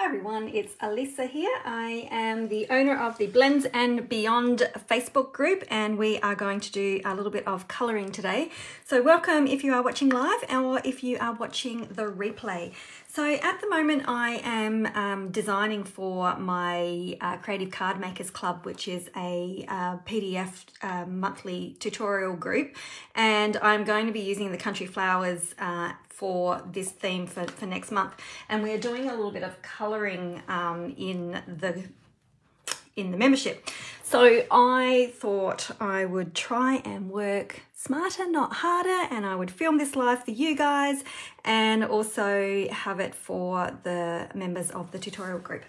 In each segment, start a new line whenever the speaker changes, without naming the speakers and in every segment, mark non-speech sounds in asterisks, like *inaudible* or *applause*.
Hi everyone, it's Alisa here. I am the owner of the Blends and Beyond Facebook group and we are going to do a little bit of colouring today. So welcome if you are watching live or if you are watching the replay. So at the moment I am um, designing for my uh, Creative Card Makers Club which is a uh, PDF uh, monthly tutorial group and I'm going to be using the Country Flowers uh, for this theme for, for next month. And we're doing a little bit of colouring um, in the in the membership. So I thought I would try and work smarter, not harder, and I would film this live for you guys and also have it for the members of the tutorial group.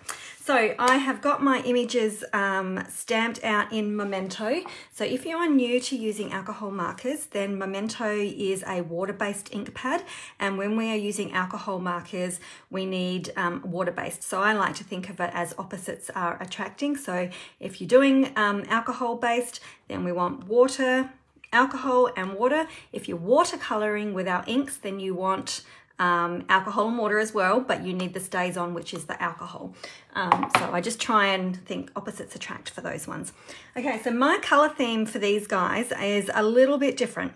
So I have got my images um, stamped out in Memento. So if you are new to using alcohol markers, then Memento is a water-based ink pad. And when we are using alcohol markers, we need um, water-based. So I like to think of it as opposites are attracting. So if you're doing um, alcohol-based, then we want water, alcohol and water. If you're watercoloring with our inks, then you want um, alcohol and water as well, but you need the stays on, which is the alcohol. Um, so I just try and think opposites attract for those ones. Okay, so my color theme for these guys is a little bit different.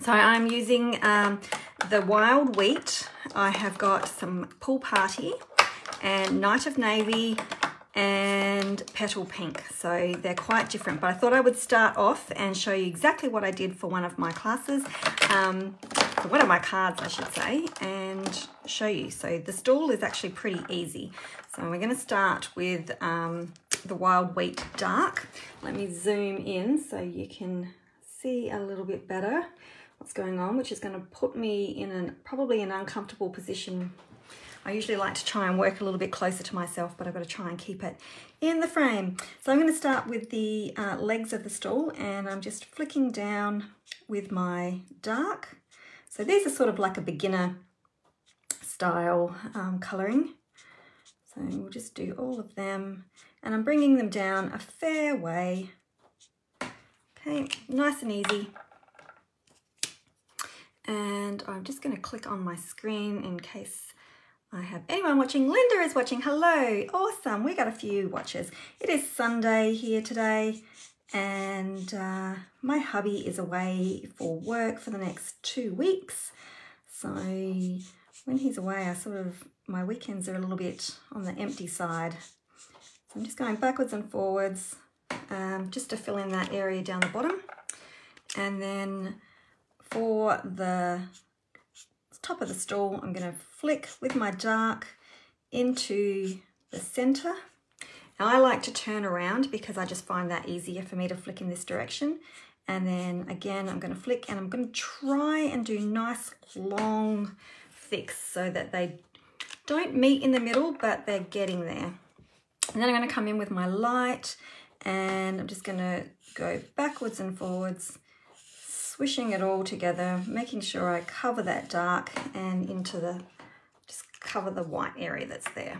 So I'm using um, the wild wheat. I have got some pool party and night of navy and petal pink. So they're quite different, but I thought I would start off and show you exactly what I did for one of my classes, um, for one of my cards, I should say, and show you. So the stool is actually pretty easy. So we're gonna start with um, the Wild Wheat Dark. Let me zoom in so you can see a little bit better what's going on, which is gonna put me in an probably an uncomfortable position I usually like to try and work a little bit closer to myself, but I've got to try and keep it in the frame. So I'm going to start with the uh, legs of the stool and I'm just flicking down with my dark. So these are sort of like a beginner style um, colouring. So we'll just do all of them and I'm bringing them down a fair way. Okay, nice and easy. And I'm just going to click on my screen in case I have anyone watching. Linda is watching. Hello. Awesome. We got a few watchers. It is Sunday here today and uh, my hubby is away for work for the next two weeks. So when he's away, I sort of, my weekends are a little bit on the empty side. So I'm just going backwards and forwards um, just to fill in that area down the bottom. And then for the top of the stool, I'm going to flick with my dark into the center. Now I like to turn around because I just find that easier for me to flick in this direction. And then again, I'm going to flick and I'm going to try and do nice long flicks so that they don't meet in the middle, but they're getting there. And then I'm going to come in with my light and I'm just going to go backwards and forwards swishing it all together, making sure I cover that dark and into the, just cover the white area that's there.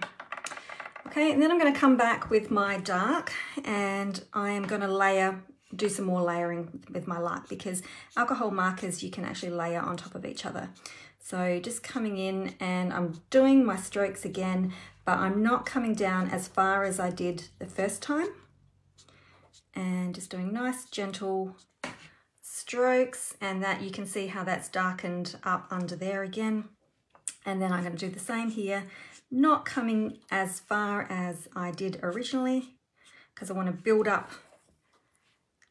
Okay, and then I'm going to come back with my dark and I am going to layer, do some more layering with my light because alcohol markers you can actually layer on top of each other. So just coming in and I'm doing my strokes again, but I'm not coming down as far as I did the first time. And just doing nice, gentle strokes and that you can see how that's darkened up under there again. And then I'm going to do the same here, not coming as far as I did originally because I want to build up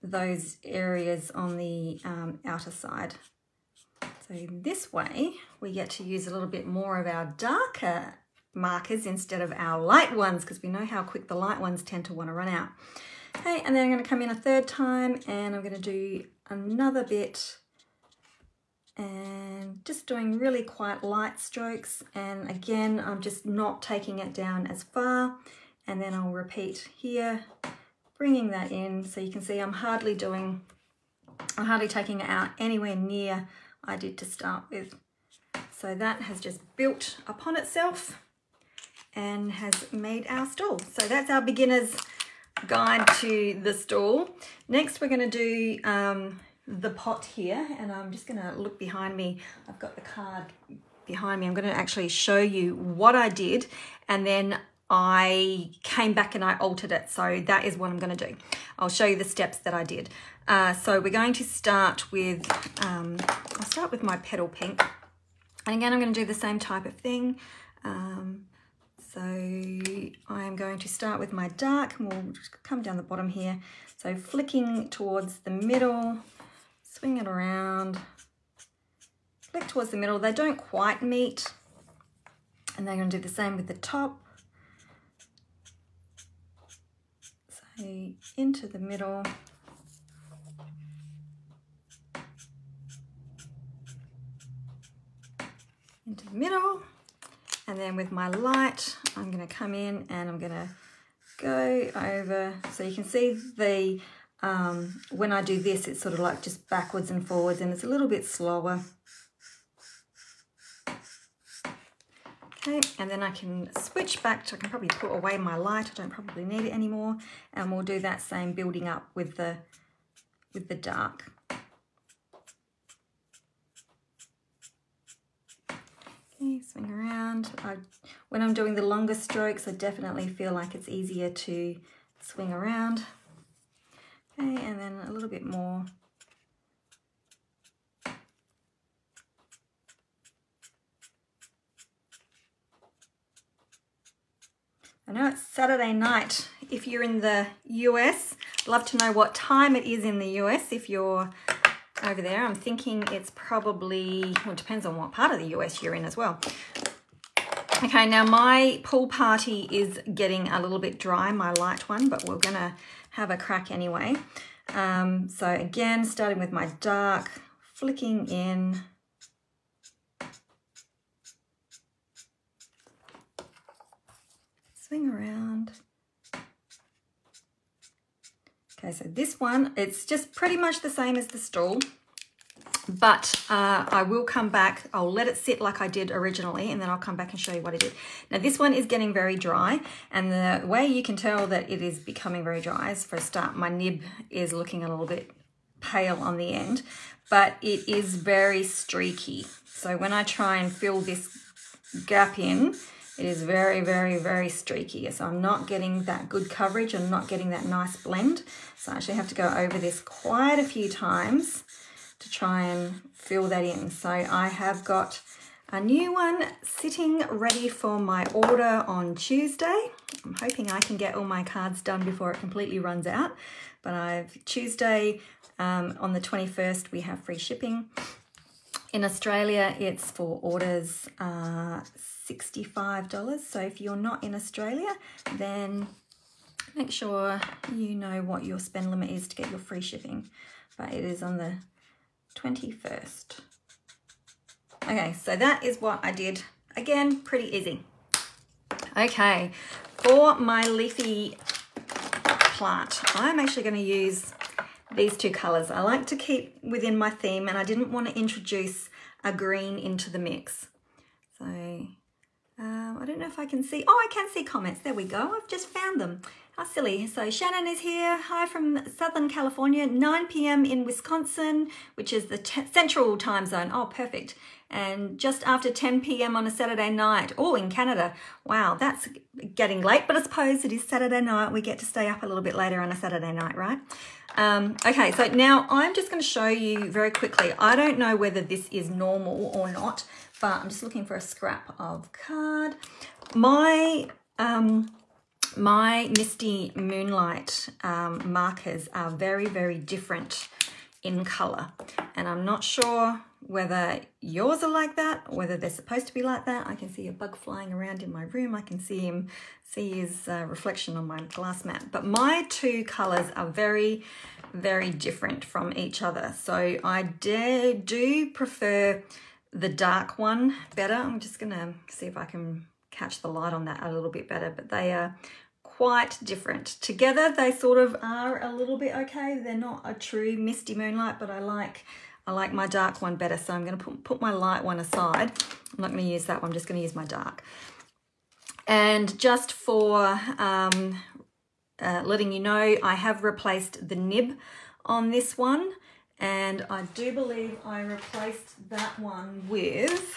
those areas on the um, outer side. So this way we get to use a little bit more of our darker markers instead of our light ones because we know how quick the light ones tend to want to run out. Okay, and then I'm going to come in a third time and I'm going to do another bit and just doing really quite light strokes. And again I'm just not taking it down as far. And then I'll repeat here bringing that in. So you can see I'm hardly doing I'm hardly taking it out anywhere near I did to start with. So that has just built upon itself and has made our stool so that's our beginners guide to the stool. Next, we're going to do um, the pot here, and I'm just going to look behind me. I've got the card behind me. I'm going to actually show you what I did and then I came back and I altered it. So that is what I'm going to do. I'll show you the steps that I did. Uh, so we're going to start with, um, I'll start with my petal pink. And again, I'm going to do the same type of thing. Um, so I am going to start with my dark and we'll come down the bottom here. So flicking towards the middle, swing it around, flick towards the middle. They don't quite meet. And I'm going to do the same with the top. So into the middle. Into the middle. And then with my light, I'm going to come in and I'm going to go over. So you can see the, um, when I do this, it's sort of like just backwards and forwards and it's a little bit slower. Okay, and then I can switch back to, I can probably put away my light. I don't probably need it anymore. And we'll do that same building up with the, with the dark. Okay, swing I, when I'm doing the longer strokes, I definitely feel like it's easier to swing around. Okay, and then a little bit more. I know it's Saturday night. If you're in the US, love to know what time it is in the US if you're over there. I'm thinking it's probably, well, it depends on what part of the US you're in as well. *laughs* Okay, now my pool party is getting a little bit dry, my light one, but we're gonna have a crack anyway. Um, so again, starting with my dark, flicking in. Swing around. Okay, so this one, it's just pretty much the same as the stool, but uh, I will come back, I'll let it sit like I did originally, and then I'll come back and show you what I did. Now this one is getting very dry, and the way you can tell that it is becoming very dry is for a start, my nib is looking a little bit pale on the end, but it is very streaky. So when I try and fill this gap in, it is very, very, very streaky. So I'm not getting that good coverage. I'm not getting that nice blend. So I actually have to go over this quite a few times to try and fill that in. So I have got a new one sitting ready for my order on Tuesday. I'm hoping I can get all my cards done before it completely runs out. But I've Tuesday um, on the 21st, we have free shipping. In Australia, it's for orders uh, $65. So if you're not in Australia, then make sure you know what your spend limit is to get your free shipping. But it is on the 21st. Okay, so that is what I did. Again, pretty easy. Okay, for my leafy plant, I'm actually going to use these two colors. I like to keep within my theme and I didn't want to introduce a green into the mix. So um, I don't know if I can see. Oh, I can see comments. There we go. I've just found them. How silly. So Shannon is here. Hi from Southern California. 9 p.m. in Wisconsin, which is the central time zone. Oh, perfect. And just after 10 p.m. on a Saturday night. Oh, in Canada. Wow, that's getting late, but I suppose it is Saturday night. We get to stay up a little bit later on a Saturday night, right? Um, okay, so now I'm just going to show you very quickly. I don't know whether this is normal or not, but I'm just looking for a scrap of card. My um, my Misty Moonlight um, markers are very, very different in colour. And I'm not sure whether yours are like that, whether they're supposed to be like that. I can see a bug flying around in my room. I can see him, see his uh, reflection on my glass mat. But my two colours are very, very different from each other. So I do prefer the dark one better. I'm just gonna see if I can catch the light on that a little bit better, but they are quite different. Together they sort of are a little bit okay. They're not a true misty moonlight, but I like I like my dark one better. So I'm gonna put, put my light one aside. I'm not gonna use that one, I'm just gonna use my dark. And just for um, uh, letting you know, I have replaced the nib on this one and I do believe I replaced that one with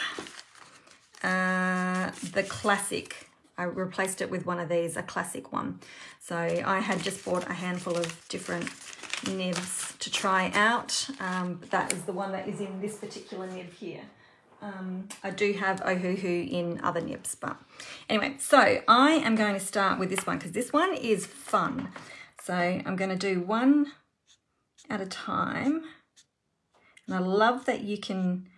uh, the classic. I replaced it with one of these, a classic one. So I had just bought a handful of different nibs to try out. Um, that is the one that is in this particular nib here. Um, I do have Ohuhu in other nibs, but anyway, so I am going to start with this one because this one is fun. So I'm going to do one at a time. And I love that you can,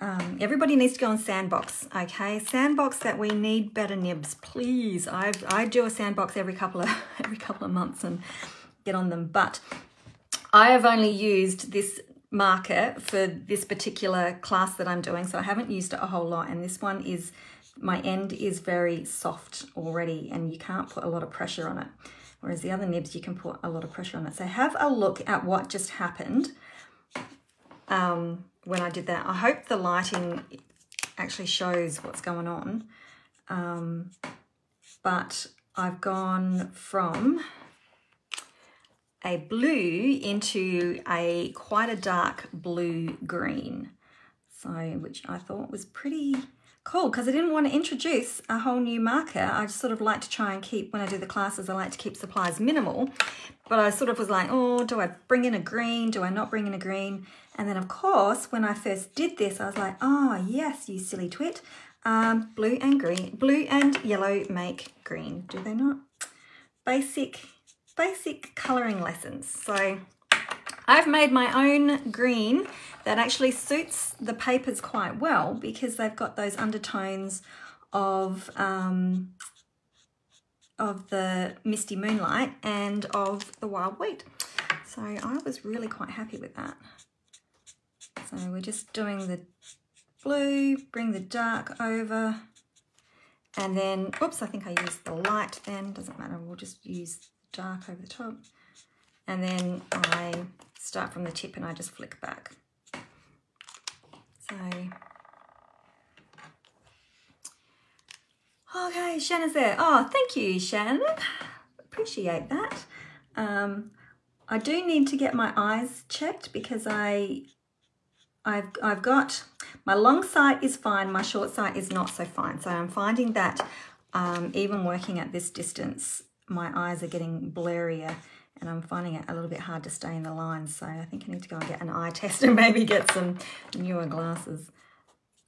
um, everybody needs to go on Sandbox, okay? Sandbox that we need better nibs, please. I I do a Sandbox every couple of *laughs* every couple of months and get on them, but I have only used this marker for this particular class that I'm doing, so I haven't used it a whole lot, and this one is, my end is very soft already, and you can't put a lot of pressure on it, whereas the other nibs, you can put a lot of pressure on it. So have a look at what just happened um, when I did that. I hope the lighting actually shows what's going on, um, but I've gone from a blue into a quite a dark blue green. So, which I thought was pretty cool because I didn't want to introduce a whole new marker. I just sort of like to try and keep, when I do the classes, I like to keep supplies minimal. But I sort of was like, oh, do I bring in a green? Do I not bring in a green? And then of course, when I first did this, I was like, oh yes, you silly twit. Um, blue and green, blue and yellow make green, do they not? Basic basic colouring lessons. So I've made my own green that actually suits the papers quite well because they've got those undertones of um, of the misty moonlight and of the wild wheat. So I was really quite happy with that. So we're just doing the blue, bring the dark over, and then, oops, I think I used the light then, doesn't matter, we'll just use dark over the top. And then I start from the tip and I just flick back. So, okay, Shannon's there. Oh, thank you, Shannon. Appreciate that. Um, I do need to get my eyes checked because I, I've, I've got, my long sight is fine, my short sight is not so fine. So I'm finding that um, even working at this distance, my eyes are getting blurrier and I'm finding it a little bit hard to stay in the lines. So I think I need to go and get an eye *laughs* test and maybe get some newer glasses.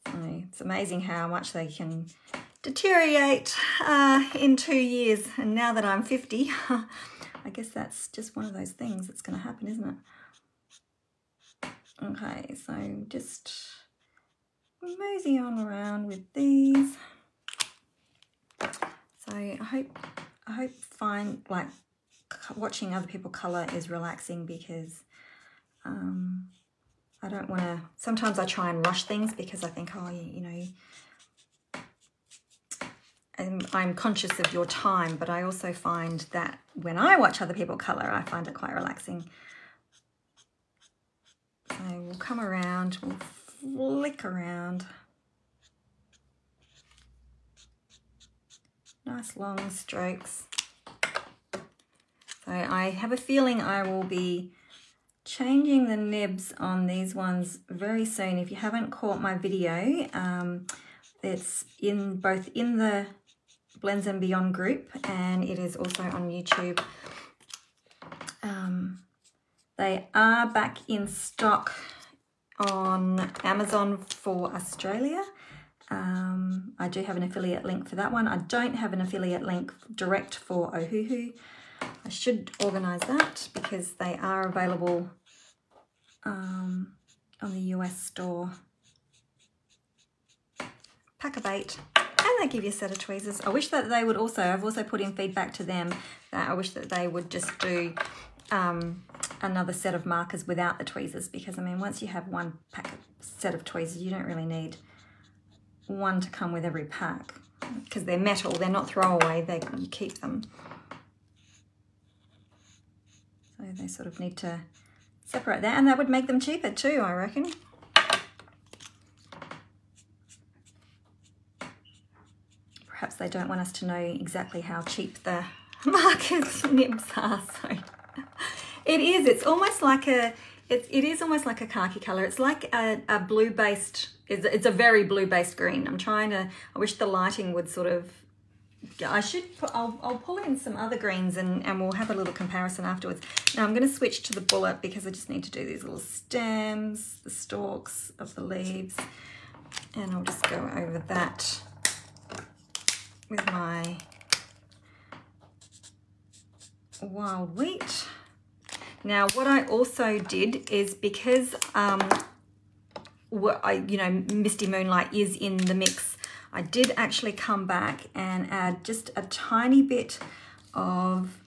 So it's amazing how much they can deteriorate uh, in two years. And now that I'm 50, *laughs* I guess that's just one of those things that's going to happen, isn't it? Okay, so just mosey on around with these. So I hope I hope find like watching other people color is relaxing because um, I don't want to. Sometimes I try and rush things because I think, oh, you, you know, I'm, I'm conscious of your time, but I also find that when I watch other people color, I find it quite relaxing. So we'll come around, we'll flick around. Nice long strokes. So I have a feeling I will be changing the nibs on these ones very soon. If you haven't caught my video, um, it's in both in the Blends and Beyond group and it is also on YouTube. Um, they are back in stock on Amazon for Australia um, I do have an affiliate link for that one. I don't have an affiliate link direct for Ohuhu. I should organise that because they are available um, on the US store. Pack of eight and they give you a set of tweezers. I wish that they would also, I've also put in feedback to them that I wish that they would just do um, another set of markers without the tweezers because I mean once you have one pack set of tweezers you don't really need one to come with every pack because they're metal, they're not throwaway, they, you keep them. So they sort of need to separate that and that would make them cheaper too, I reckon. Perhaps they don't want us to know exactly how cheap the *laughs* markers nibs are, so it is, it's almost like a, It, it is almost like a khaki color. It's like a, a blue based, it's, it's a very blue based green. I'm trying to, I wish the lighting would sort of, I should, I'll, I'll pull in some other greens and, and we'll have a little comparison afterwards. Now I'm going to switch to the bullet because I just need to do these little stems, the stalks of the leaves. And I'll just go over that with my wild wheat. Now, what I also did is because, um, I, you know, Misty Moonlight is in the mix, I did actually come back and add just a tiny bit of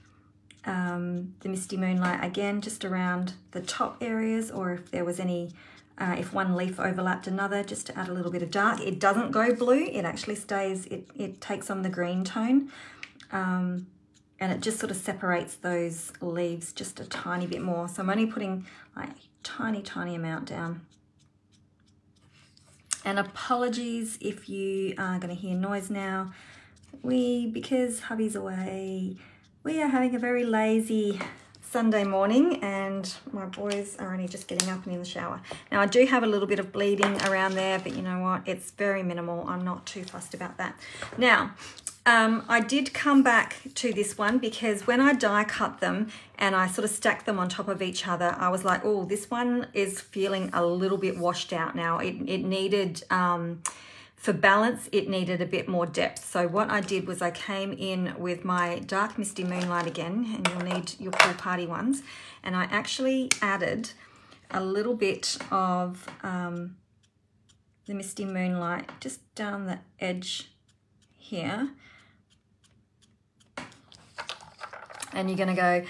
um, the Misty Moonlight, again, just around the top areas, or if there was any, uh, if one leaf overlapped another, just to add a little bit of dark. It doesn't go blue, it actually stays, it, it takes on the green tone. Um, and it just sort of separates those leaves just a tiny bit more. So I'm only putting like tiny, tiny amount down. And apologies if you are going to hear noise now. We, because hubby's away, we are having a very lazy Sunday morning and my boys are only just getting up and in the shower. Now I do have a little bit of bleeding around there, but you know what? It's very minimal. I'm not too fussed about that. Now, um, I did come back to this one because when I die cut them and I sort of stacked them on top of each other, I was like, oh, this one is feeling a little bit washed out now. It, it needed, um, for balance, it needed a bit more depth. So what I did was I came in with my Dark Misty Moonlight again, and you'll need your Pool Party ones, and I actually added a little bit of um, the Misty Moonlight just down the edge here and you're going to go,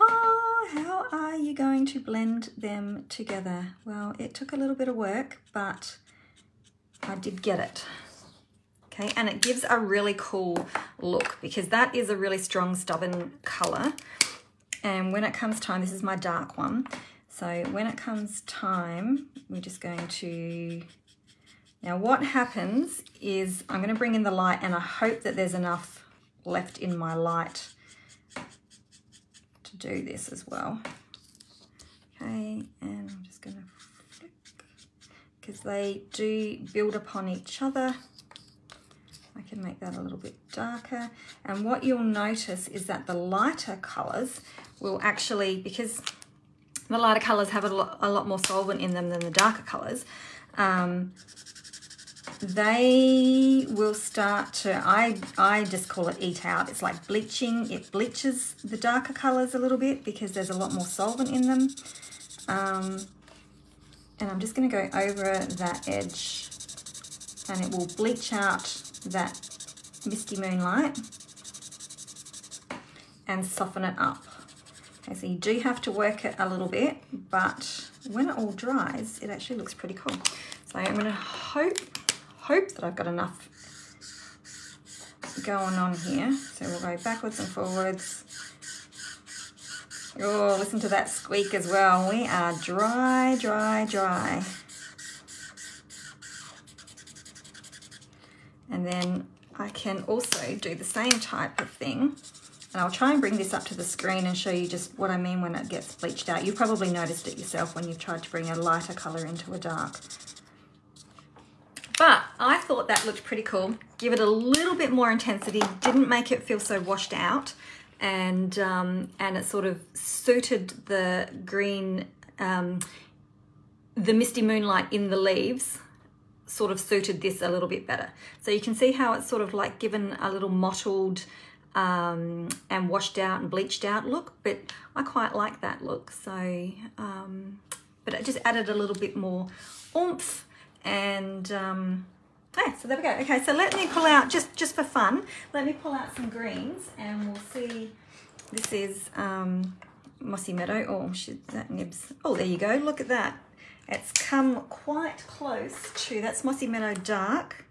oh, how are you going to blend them together? Well, it took a little bit of work, but I did get it. Okay, and it gives a really cool look because that is a really strong stubborn color. And when it comes time, this is my dark one. So when it comes time, we're just going to, now what happens is I'm gonna bring in the light and I hope that there's enough left in my light do this as well. Okay, and I'm just going to flick because they do build upon each other. I can make that a little bit darker. And what you'll notice is that the lighter colors will actually, because the lighter colors have a lot, a lot more solvent in them than the darker colors, um, they will start to, I, I just call it eat out. It's like bleaching. It bleaches the darker colors a little bit because there's a lot more solvent in them. Um, and I'm just going to go over that edge and it will bleach out that misty moonlight and soften it up. Okay, so you do have to work it a little bit, but when it all dries, it actually looks pretty cool. So I'm going to hope hope that I've got enough going on here. So we'll go backwards and forwards. Oh, listen to that squeak as well. We are dry, dry, dry. And then I can also do the same type of thing. And I'll try and bring this up to the screen and show you just what I mean when it gets bleached out. You probably noticed it yourself when you've tried to bring a lighter color into a dark. But I thought that looked pretty cool. Give it a little bit more intensity, didn't make it feel so washed out. And, um, and it sort of suited the green, um, the misty moonlight in the leaves sort of suited this a little bit better. So you can see how it's sort of like given a little mottled um, and washed out and bleached out look, but I quite like that look. So, um, but it just added a little bit more oomph and um, yeah, so there we go. Okay, so let me pull out, just, just for fun, let me pull out some greens and we'll see, this is um, Mossy Meadow. Oh, should that nibs. Oh, there you go. Look at that. It's come quite close to, that's Mossy Meadow Dark.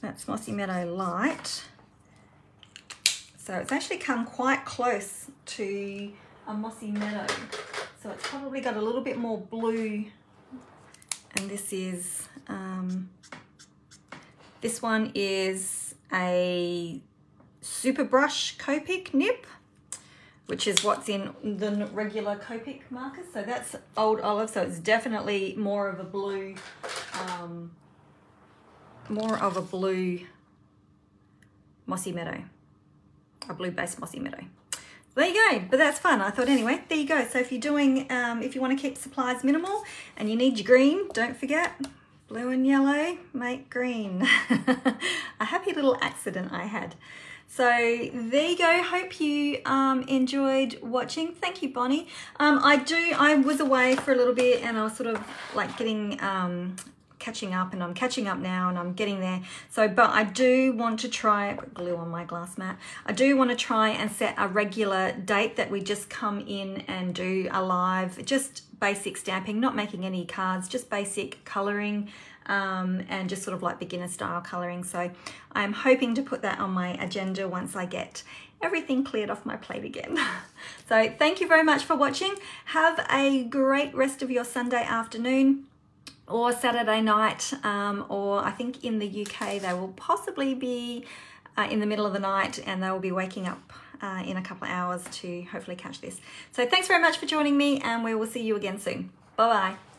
That's Mossy Meadow Light. So it's actually come quite close to a Mossy Meadow. So it's probably got a little bit more blue. And this is, um, this one is a Super Brush Copic nib. which is what's in the regular Copic markers. So that's Old Olive, so it's definitely more of a blue, um, more of a blue mossy meadow, a blue-based mossy meadow. There you go, but that's fun. I thought anyway, there you go. So if you're doing, um, if you want to keep supplies minimal and you need your green, don't forget, blue and yellow make green. *laughs* a happy little accident I had. So there you go. Hope you um, enjoyed watching. Thank you, Bonnie. Um, I do. I was away for a little bit, and I was sort of like getting um, catching up, and I'm catching up now, and I'm getting there. So, but I do want to try. Glue on my glass mat. I do want to try and set a regular date that we just come in and do a live, just basic stamping, not making any cards, just basic colouring um, and just sort of like beginner style colouring. So I'm hoping to put that on my agenda once I get everything cleared off my plate again. *laughs* so thank you very much for watching. Have a great rest of your Sunday afternoon or Saturday night, um, or I think in the UK they will possibly be uh, in the middle of the night and they will be waking up uh, in a couple of hours to hopefully catch this. So thanks very much for joining me and we will see you again soon. Bye-bye.